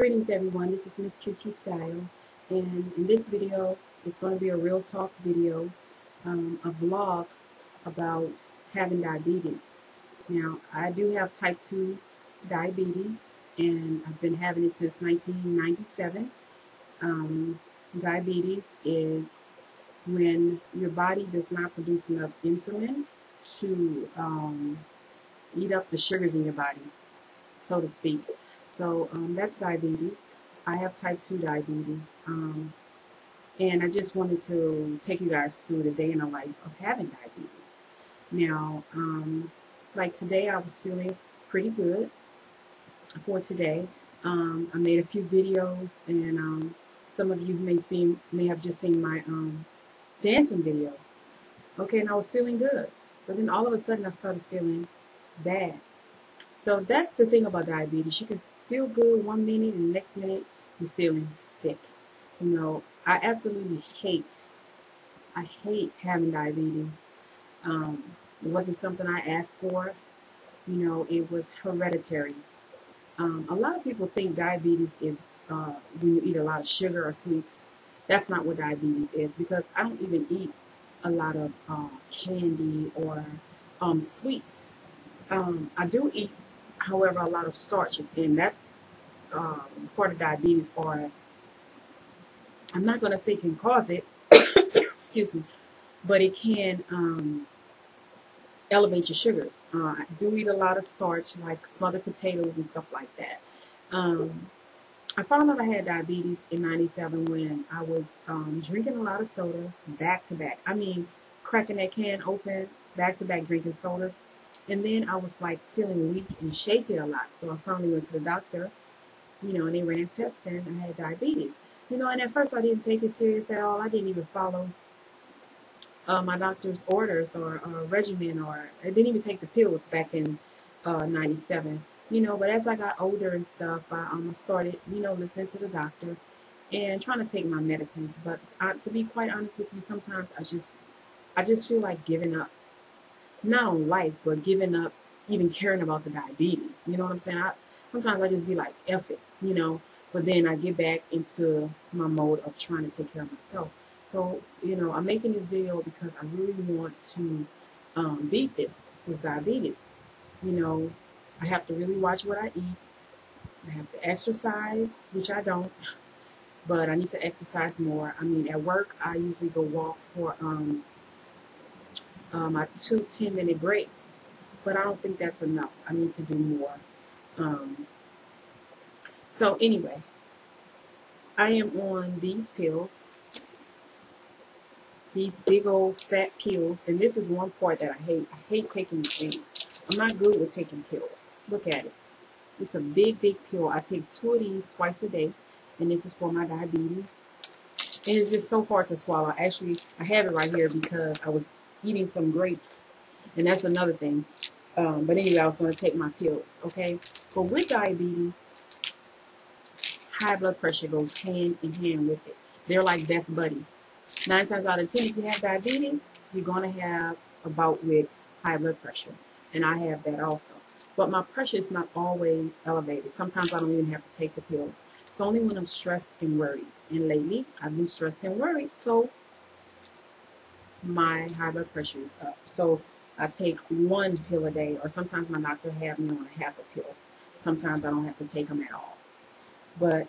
Greetings everyone, this is Miss QT Style and in this video it's going to be a real talk video, um, a vlog about having diabetes. Now I do have type 2 diabetes and I've been having it since 1997. Um, diabetes is when your body does not produce enough insulin to um, eat up the sugars in your body, so to speak. So um, that's diabetes. I have type 2 diabetes. Um, and I just wanted to take you guys through the day in the life of having diabetes. Now, um, like today, I was feeling pretty good for today. Um, I made a few videos, and um, some of you may see may have just seen my um, dancing video. Okay, and I was feeling good, but then all of a sudden, I started feeling bad. So that's the thing about diabetes. You can feel good one minute and the next minute you're feeling sick. You know, I absolutely hate, I hate having diabetes. Um, it wasn't something I asked for. You know, it was hereditary. Um, a lot of people think diabetes is uh, when you eat a lot of sugar or sweets. That's not what diabetes is because I don't even eat a lot of uh, candy or um, sweets. Um, I do eat however, a lot of starches, in. that's um, part of diabetes, or I'm not going to say can cause it, excuse me, but it can um, elevate your sugars. Uh, I do eat a lot of starch, like smothered potatoes and stuff like that. Um, I found out I had diabetes in 97 when I was um, drinking a lot of soda back to back. I mean, cracking that can open, back to back drinking sodas and then I was like feeling weak and shaky a lot. So I finally went to the doctor, you know, and they ran tests and I had diabetes. You know, and at first I didn't take it serious at all. I didn't even follow uh, my doctor's orders or uh, regimen or I didn't even take the pills back in uh, 97. You know, but as I got older and stuff, I um, started, you know, listening to the doctor and trying to take my medicines. But uh, to be quite honest with you, sometimes I just, I just feel like giving up not on life, but giving up even caring about the diabetes. You know what I'm saying? I, sometimes I just be like, F it, you know, but then I get back into my mode of trying to take care of myself. So, you know, I'm making this video because I really want to um, beat this, this diabetes. You know, I have to really watch what I eat. I have to exercise, which I don't, but I need to exercise more. I mean, at work, I usually go walk for um, um, my two 10 minute breaks. But I don't think that's enough. I need to do more. Um, so anyway, I am on these pills. These big old fat pills. And this is one part that I hate. I hate taking things. I'm not good with taking pills. Look at it. It's a big, big pill. I take two of these twice a day. And this is for my diabetes. And it's just so hard to swallow. Actually, I have it right here because I was eating some grapes. And that's another thing. Um, but anyway, I was going to take my pills, okay? But with diabetes, high blood pressure goes hand in hand with it. They're like best buddies. Nine times out of ten, if you have diabetes, you're going to have a bout with high blood pressure. And I have that also. But my pressure is not always elevated. Sometimes I don't even have to take the pills. It's only when I'm stressed and worried. And lately, I've been stressed and worried. So my high blood pressure is up. So I take one pill a day, or sometimes my doctor have me on a half a pill. Sometimes I don't have to take them at all. But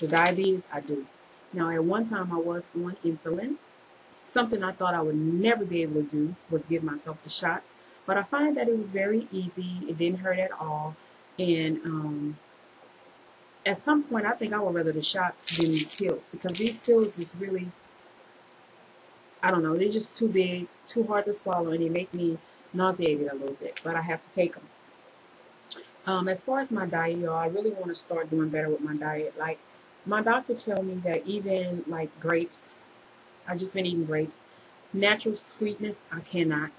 the diabetes, I do. Now, at one time, I was on insulin. Something I thought I would never be able to do was give myself the shots. But I find that it was very easy. It didn't hurt at all. And um, at some point, I think I would rather the shots than these pills because these pills is really I don't know, they're just too big, too hard to swallow, and they make me nauseated a little bit, but I have to take them. Um, as far as my diet, y'all, I really want to start doing better with my diet. Like, my doctor told me that even, like, grapes, I've just been eating grapes. Natural sweetness, I cannot.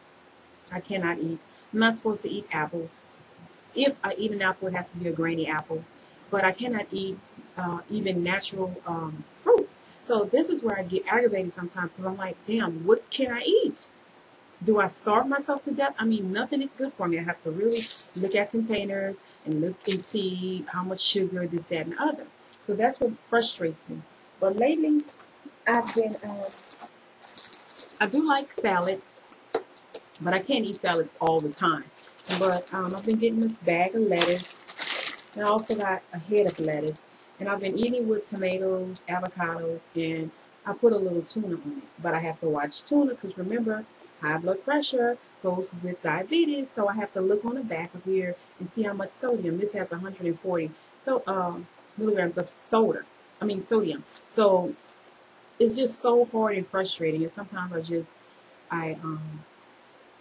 I cannot eat. I'm not supposed to eat apples. If I eat an apple, it has to be a grainy apple. But I cannot eat uh, even natural um. So this is where I get aggravated sometimes because I'm like, damn, what can I eat? Do I starve myself to death? I mean, nothing is good for me. I have to really look at containers and look and see how much sugar, this, that, and other. So that's what frustrates me. But lately, I've been, uh, I do like salads, but I can't eat salads all the time. But um, I've been getting this bag of lettuce, and I also got a head of lettuce. And I've been eating with tomatoes, avocados, and I put a little tuna on it. But I have to watch tuna because remember, high blood pressure goes with diabetes. So I have to look on the back of here and see how much sodium. This has 140 so um, milligrams of soda. I mean sodium. So it's just so hard and frustrating. And sometimes I just I um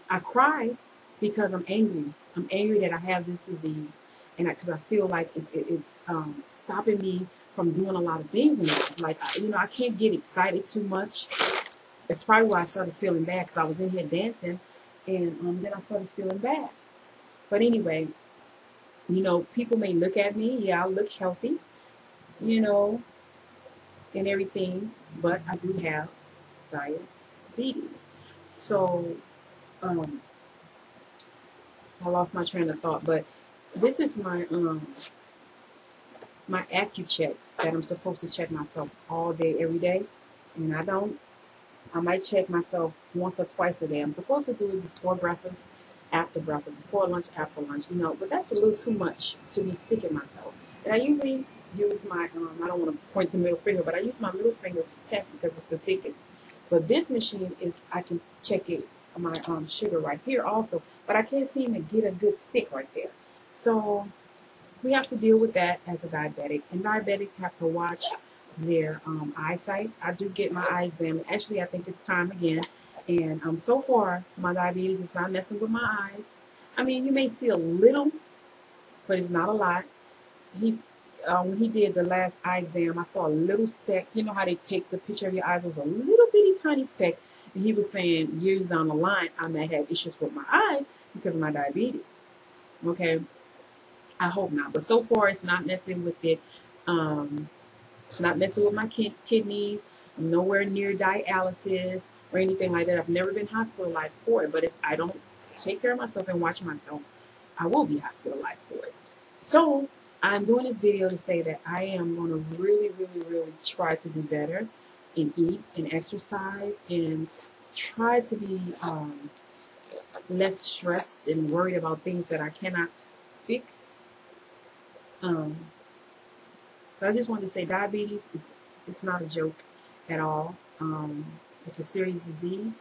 I cry because I'm angry. I'm angry that I have this disease, and because I, I, feel like it, it, it's um, stopping me from doing a lot of things. Like you know, I can't get excited too much. That's probably why I started feeling bad because I was in here dancing, and um, then I started feeling bad. But anyway, you know, people may look at me. Yeah, I look healthy, you know, and everything, but I do have diabetes. So, um, I lost my train of thought, but this is my um my Accu-Chek that I'm supposed to check myself all day, every day, and I don't. I might check myself once or twice a day. I'm supposed to do it before breakfast, after breakfast, before lunch, after lunch, you know, but that's a little too much to be sticking myself. And I usually use my, um, I don't want to point the middle finger, but I use my middle finger to test because it's the thickest. But this machine is, I can check it, my um, sugar right here also, but I can't seem to get a good stick right there. So we have to deal with that as a diabetic. And diabetics have to watch their um, eyesight. I do get my eye exam. Actually, I think it's time again. And um, so far, my diabetes is not messing with my eyes. I mean, you may see a little, but it's not a lot. He's uh, when he did the last eye exam, I saw a little speck. You know how they take the picture of your eyes? It was a little bitty tiny speck. And he was saying years down the line, I might have issues with my eyes because of my diabetes. Okay. I hope not. But so far, it's not messing with it. Um, it's not messing with my kidneys. I'm nowhere near dialysis or anything like that. I've never been hospitalized for it. But if I don't take care of myself and watch myself, I will be hospitalized for it. So I'm doing this video to say that I am going to really, really, really try to do better and eat and exercise and try to be um, less stressed and worried about things that I cannot fix. Um, but I just wanted to say diabetes is it's not a joke at all. Um, it's a serious disease.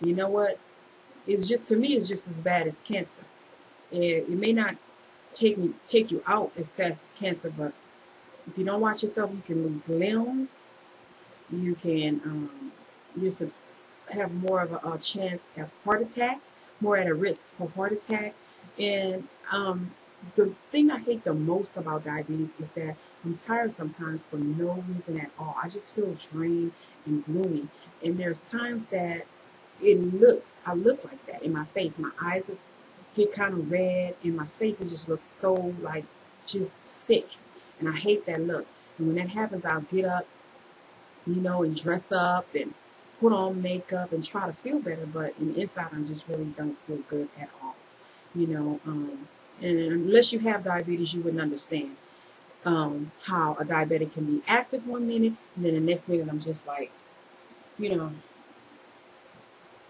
You know what? It's just to me, it's just as bad as cancer. It, it may not take me take you out as fast as cancer, but if you don't watch yourself, you can lose limbs. You can um, just have more of a, a chance at heart attack, more at a risk for heart attack. And um, the thing I hate the most about diabetes is that I'm tired sometimes for no reason at all. I just feel drained and gloomy. And there's times that it looks, I look like that in my face. My eyes get kind of red and my face it just looks so like just sick. And I hate that look. And when that happens, I'll get up, you know, and dress up and put on makeup and try to feel better, but in the inside, I just really don't feel good at all. You know, um, and unless you have diabetes, you wouldn't understand um, how a diabetic can be active one minute, and then the next minute, I'm just like, you know,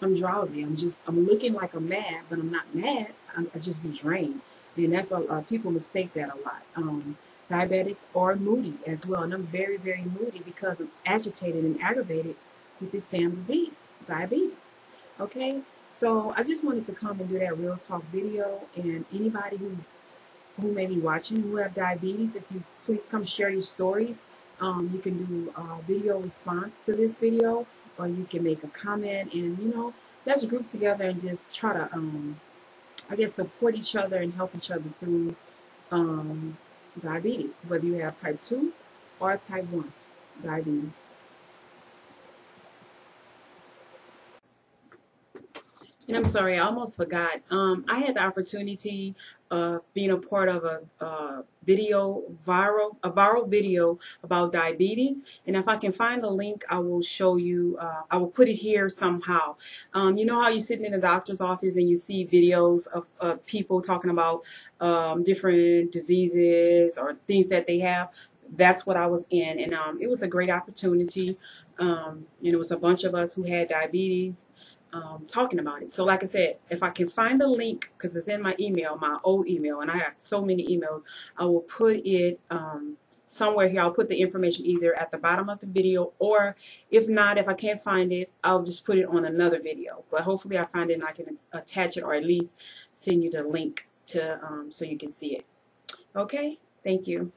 I'm drowsy. I'm just, I'm looking like I'm mad, but I'm not mad. I'm, I just be drained. And that's a, uh, people mistake that a lot. Um, diabetics are moody as well, and I'm very, very moody because I'm agitated and aggravated with this damn disease, diabetes. Okay, so I just wanted to come and do that real talk video. And anybody who's who may be watching who have diabetes, if you please come share your stories. Um, you can do a video response to this video, or you can make a comment, and you know, let's group together and just try to, um, I guess, support each other and help each other through um, diabetes, whether you have type two or type one diabetes. And I'm sorry, I almost forgot. Um, I had the opportunity of being a part of a, video viral, a viral video about diabetes. And if I can find the link, I will show you. Uh, I will put it here somehow. Um, you know how you're sitting in the doctor's office and you see videos of, of people talking about um, different diseases or things that they have. That's what I was in, and um, it was a great opportunity. Um, and it was a bunch of us who had diabetes um, talking about it. So, like I said, if I can find the link, because it's in my email, my old email, and I have so many emails, I will put it um, somewhere here. I'll put the information either at the bottom of the video, or if not, if I can't find it, I'll just put it on another video. But hopefully, I find it and I can attach it, or at least send you the link to um, so you can see it. Okay, thank you.